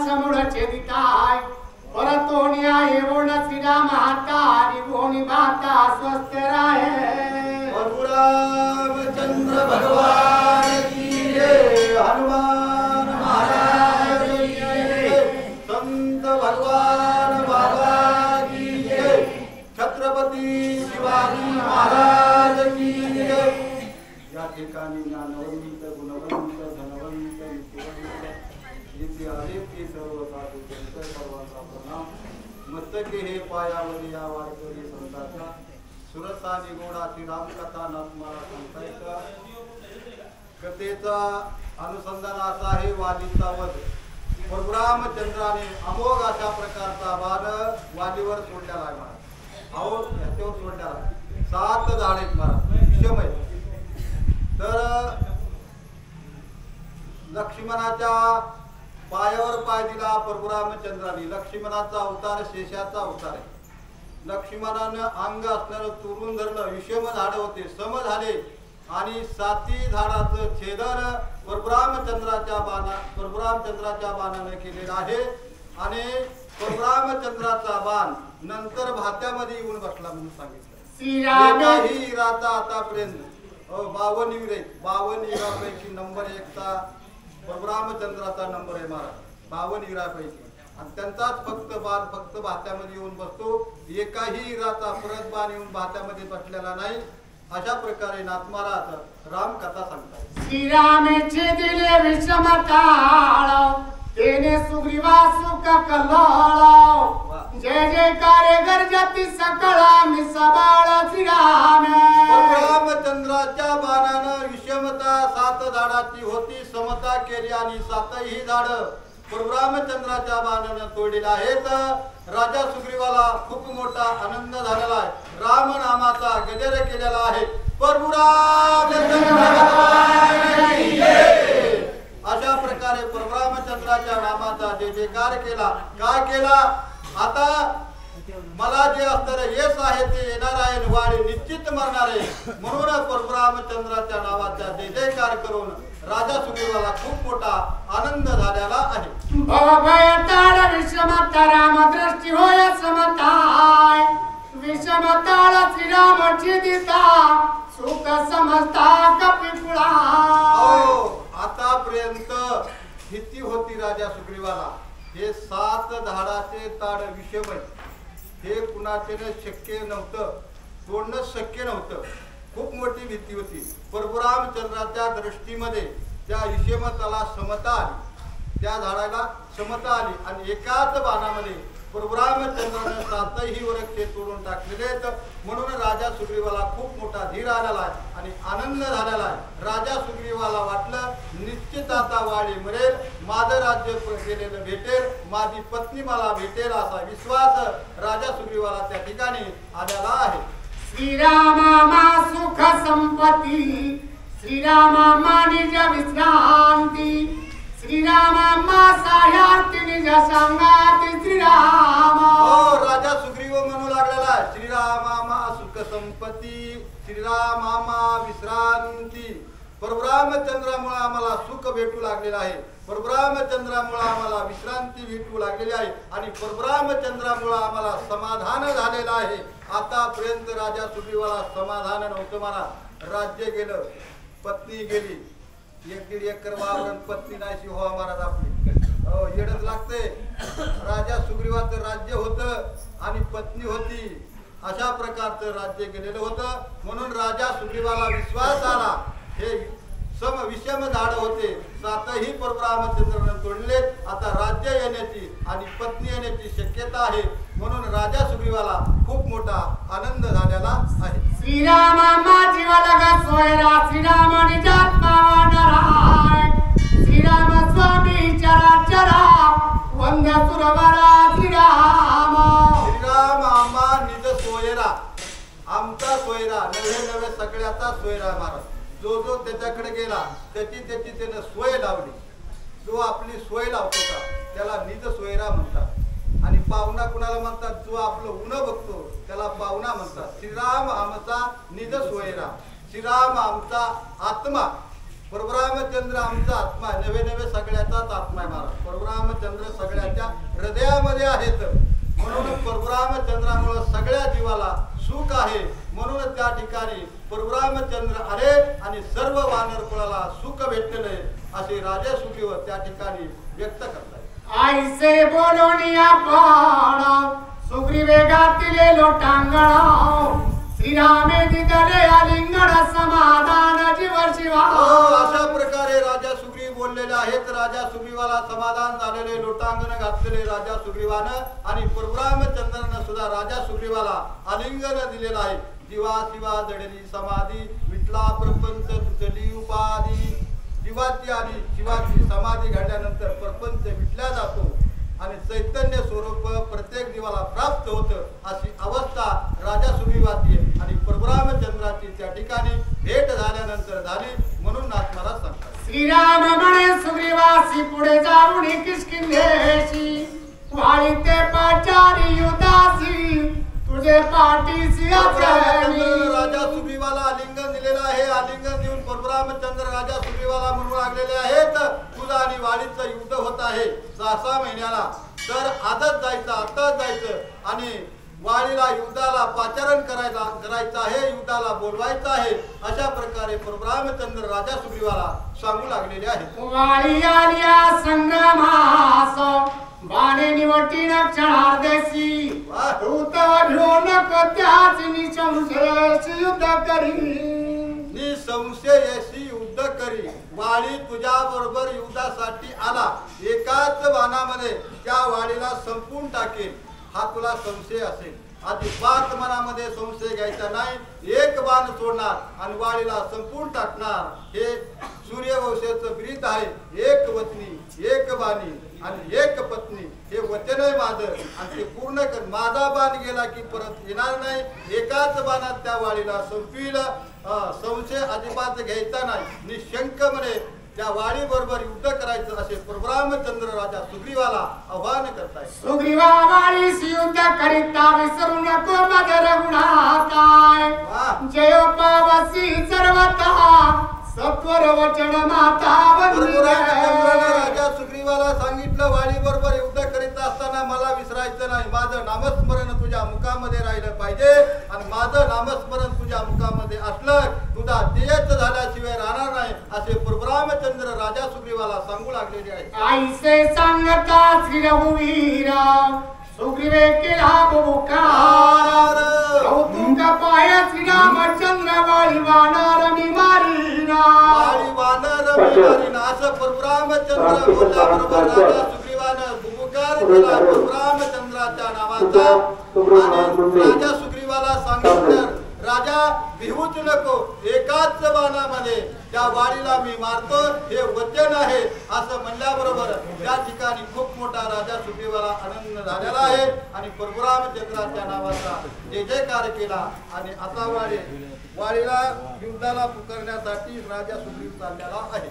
समूळ छेदिताय परतोनिया एवढ श्रीराम हाता निभोनी भाता स्वस्थ राहे. रामचंद्र भगवान की जय. हनुमान महाराज की जय. संत भगवान बाबा की जय. छत्रपती शिवाजी महाराज की जय. या ठिकाणी ज्ञानवंत जिथे आले ते सर्व साधू संत सर्वांचा प्रणाम. मस्तके हे पायावरी या वारकरी संतांचा सुरसा निगोडा श्रीरामकथा नाथमाला सांगतायचा कथेचा अनुसंधान असा आहे वालीचा वध. परशुरामचंद्राने अमोघ अशा प्रकारचा बाण वालीवर सोडलेला आहे महाराज अहो याच्यावर सोडलेला आहे. सात झाड आहेत महाराज विषम आहेत तर लक्ष्मणाच्या पायावर पाय दिला परशुरामचंद्राने लक्ष्मणाचा अवतार शेषाचा अवतार आहे. लक्ष्मणानं अंग असणारं तुरून धरलं विषम झाड होते सम झाले. आणि साती झाडाचं छेदन परशुरामचंद्राच्या बाणा परशुरामचंद्राच्या बाणाने केलेलं आहे. आणि परशुरामचंद्राचा बाण नंतर भात्यामध्ये येऊन बसला म्हणून सांगितलं. एकाही इराचा आतापर्यंत. बावन आहेत. बावन वीरापैकी नंबर एकचा परशुरामचंद्राचा नंबर आहे महाराज. बावन वीरापैकी. आणि त्यांचाच फक्त बाण फक्त भात्यामध्ये येऊन बसतो. एकाही इराचा परत बाण येऊन भात्यामध्ये बसलेला नाही. अशा प्रकारे नाथमाराज रामकथा सांगतात. श्रीरामेचे दिले विषमताळ तेने सुग्रीवा सुख कल्लोळ. जय जय कार्य गरजती सकळ मी सबळ श्रीराम. परशुरामचंद्राच्या बाणानं विषमता सात झाडाची होती समता केली आणि सातही झाड परशुरामचंद्राच्या बाणानं तोडलेली आहेत राजा सुग्रीवाला खूप मोठा आनंद झालेला आहे. राम नामाचा गजर केलेला आहे. परशुरामचंद्र अशा प्रकारे परभरामचंद्राच्या नामाचा जे जयकार केला. काय केला? आता मला जे असणारे यश आहे ते येणार आहे वाढी निश्चित मरणार आहे. म्हणून परशुरामचंद्राच्या नावाचा जय जयकार करून राजा सुग्रीवाला खूप मोठा आनंद झालेला आहे. विषमता राम दृष्टी होय समताय. विषमताळ श्रीराम छिदिता सुख समजता कपिकुळा अहो, आतापर्यंत भीती होती राजा सुग्रीवाला हे सात झाडाचे ताड विषम हे कुणाच्याने शक्य नव्हतं. तोडणं शक्य नव्हतं. खूप मोठी भीती होती. परशुरामचंद्राच्या दृष्टीमध्ये त्या विषमताला समता आली. त्या झाडाला समता आली आणि एकाच बाणामध्ये परशुरामचंद्रानं सातही वृक्ष तोडून टाकलेले आहेत. म्हणून राजा सुग्रीवाला खूप मोठा धीर आलेला आहे आणि आनंद झालेला आहे. राजा सुग्रीवाला वाटलं निश्चित आता वाढी मरेल. माझं राज्य केलेलं भेटेल माझी पत्नी मला भेटेल असा विश्वास राजा सुग्रीवाला त्या ठिकाणी आलेला आहे. श्रीरामा सुख संपत्ती श्रीरामा निज विश्रांती श्रीरामा साह्यार्थ निज संगाती श्रीराम. हो राजा सुग्रीव म्हणू लागलेला आहे. श्रीरामामा सुख संपत्ती श्रीरामामा विश्रांती. परशुरामचंद्रामुळे आम्हाला सुख भेटू लागलेलं आहे. परशुरामचंद्रामुळे आम्हाला विश्रांती भेटू लागलेली आहे. आणि परशुरामचंद्रामुळे आम्हाला समाधान झालेलं आहे. आतापर्यंत राजा सुग्रीवाला समाधान नव्हतं मला राज्य गेलं पत्नी गेली. एक दीड एकर वावरण पत्नी नाही हो महाराज आपली. हो येडच लागते. राजा सुग्रीवाचं राज्य होतं आणि पत्नी होती. अशा प्रकारचं राज्य गेलेलं होतं. म्हणून राजा सुग्रीवाला विश्वास आला. हे सम विषम झाड होते. सातही परशुरामचंद्रानं तोडले. आता राज्य येण्याची आणि पत्नी येण्याची शक्यता आहे. म्हणून राजा सुग्रीवाला खूप मोठा आनंद झालेला आहे. श्रीरामा जीवलग सोयरा श्रीराम निजात्मा वानराय श्रीराम स्वामी चरा चरा वंद सुरवरा श्रीराम. श्रीराम आम्हा निज सोयरा. आमचा सोयरा. नवे नवे सगळ्याचा सोयरा महाराज. जो जो त्याच्याकडे गेला त्याची त्याची त्यानं सोय लावली. जो आपली सोय लावतो का त्याला निज सोयरा म्हणतात. आणि पाहुणा कुणाला म्हणतात? जो आपलं उन बघतो त्याला पाहुणा म्हणतात. श्रीराम आमचा निज सोयरा. श्रीराम आमचा आत्मा. परशुरामचंद्र आमचा आत्मा. नवे नवे सगळ्याचाच आत्मा आहे महाराज. परशुरामचंद्र सगळ्याच्या हृदयामध्ये आहेत. म्हणून परशुरामचंद्रामुळं सगळ्या जीवाला सुख आहे. म्हणून त्या ठिकाणी परशुरामचंद्र आले आणि सर्व वानर कुळाला सुख भेटलेलं असे राजा सुखीवर त्या ठिकाणी व्यक्त करतात. आईसे बोलून आपण सुग्रीवे घातले लोटांगण श्रीरामे दिदले आलिंगण समाधान जीवर शिवा हो, अशा प्रकारे राजा सुग्रीव बोललेले आहेत. राजा सुग्रीवाला समाधान झालेले लोटांगण घातलेले राजा सुग्रीवानं आणि परशुरामचंद्रानं सुद्धा राजा सुग्रीवाला आलिंगन दिलेलं आहे. जीवा शिवा जडली समाधी मिटला प्रपंच तुटली उपाधी. जीवाची आणि शिवाची समाधी घडल्यानंतर प्रपंच मिटला जातो आणि चैतन्य स्वरूप प्रत्येक जीवाला प्राप्त होतं अशी अवस्था राजा सुग्रीवाची आणि परशुरामचंद्राची त्या ठिकाणी भेट झाल्यानंतर झाली म्हणून नाथ महाराज सांगतात. श्रीराम म्हणे सुग्रीवासी पुढे जाऊन किशकिंधेशी वाळी ते पाचारी युदासी तुझे पाठीशी आहे. सहा सहा महिन्याला. तर आजच जायचं आताच जायचं आणि वालीला युद्धाला पाचारण करायला करायचं आहे युद्धाला बोलवायचं आहे अशा प्रकारे परशुरामचंद्र राजा सुग्रीवाला सांगू लागलेले आहेत. वाळी आलिया संग्रामास बाणे त्याच युद्ध करी संशयशी युद्ध करी. वाळी तुझ्या बरोबर युद्धासाठी आला. एकाच वाणामध्ये त्या वाळीला संपून टाकेल हा तुला संशय असेल. अजिबात मनामध्ये संशय घ्यायचा नाही. एक बाण सोडणार आणि वाळीला संपून टाकणार. हे सूर्यवंशाचं ब्रीत आहे. एक वतनी एक बाणी आणि एक पत्नी. हे वचन आहे माझं आणि ते पूर्ण कर. माझा बाण गेला की परत येणार नाही. एकाच बाणात त्या वाळीला संपविला संशय अजिबात घ्यायचा नाही निशंक म्हणे त्या वाळी बरोबर युद्ध करायचं असे परशुरामचंद्र राजा सुग्रीवाला आव्हान करताय सुग्रीवा वाळीशी युद्ध करिता विसरू नको मज रघुनाथाय. जय पावसी सर्वतः सत्वर वचन माता. राजा सुग्रीवाला सांगितलं वाळी बरोबर असताना मला विसरायचं नाही. माझं नामस्मरण तुझ्या मुखामध्ये राहिलं पाहिजे आणि माझं नामस्मरण तुझ्या मुखामध्ये असलं तुझा देयच झाल्याशिवाय राहणार नाही असे परशुरामचंद्र राजा सुग्रीवाला सांगू लागलेले आहे आईसे सांगता श्री रघुवीर सुग्रीवे केला कौतुक पाय श्रीरामचंद्र वाळी वानर मी मारीना. वाळी वानर बिहारी असं परशुरामचंद्र बोलल्याबरोबर राजा सुग्रीवानं बुबुकार नावाचा आणि राजा सुग्रीवाला सांगितलं राजा भिवूच नको एकाच बाणामध्ये त्या वाडीला मी मारतो हे वचन आहे असं म्हणल्याबरोबर त्या ठिकाणी खूप मोठा राजा सुग्रीवाला आनंद झालेला आहे आणि परशुरामचंद्राच्या नावाचा जे जयकार केला आणि आता वाडी वाडीला युद्धाला पुकारण्यासाठी राजा सुग्रीव चाललेला आहे.